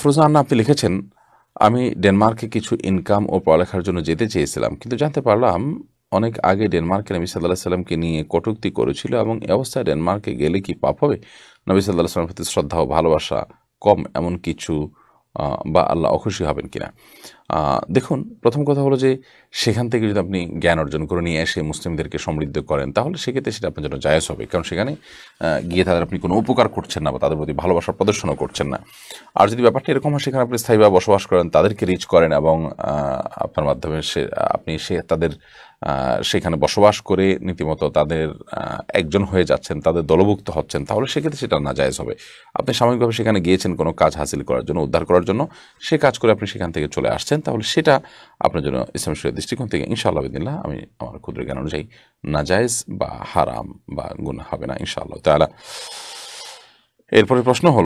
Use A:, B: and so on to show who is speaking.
A: আফরোজা আন্না আপনি লিখেছেন, আমি ডেনমার্কে কিছু ইনকাম ও পড়ালেখার জন্য যেতে চেয়েছিলাম, কিন্তু জানতে পারলাম অনেক আগে ডেনমার্কে নবী সাল্লাহ সাল্লামকে নিয়ে কটুক্তি করেছিল এবং এ অবস্থায় ডেনমার্কে গেলে কি পাপ হবে? নবী সাল্লাহ সাল্লামের প্রতি শ্রদ্ধা ও ভালোবাসা কম এমন কিছু বা আল্লাহ অখুশি হবেন কিনা? দেখুন, প্রথম কথা হলো যে সেখান থেকে যদি আপনি জ্ঞান অর্জন করে নিয়ে এসে মুসলিমদেরকে সমৃদ্ধ করেন, তাহলে সেক্ষেত্রে সেটা আপনার জন্য জায়জ হবে। কারণ সেখানে গিয়ে তাদের আপনি কোনো উপকার করছেন না বা তাদের প্রতি ভালোবাসা প্রদর্শনও করছেন না। আর যদি ব্যাপারটা এরকম হয়, সেখানে আপনি স্থায়ীভাবে বসবাস করেন, তাদেরকে রিচ করেন এবং আপনার মাধ্যমে সে, আপনি সে, তাদের সেখানে বসবাস করে নীতিমতো তাদের একজন হয়ে যাচ্ছেন, তাদের দলভুক্ত হচ্ছেন, তাহলে সেক্ষেত্রে সেটা নাজায়জ হবে। আপনি সাময়িকভাবে সেখানে গিয়েছেন কোনো কাজ হাসিল করার জন্য, উদ্ধার করার জন্য, সে কাজ করে আপনি সেখান থেকে চলে আসছেন। তাহলে সেটা আপনার জন্য ইসলাম শরীর দৃষ্টিকোণ থেকে ইনশাআল্লাহ বিদিল্লাহ আমি আমার ক্ষুদ্র জ্ঞান অনুযায়ী নাজায়জ বা হারাম বা গুণ হবে না ইনশাআল্লাহ তাহলে এরপরে প্রশ্ন হল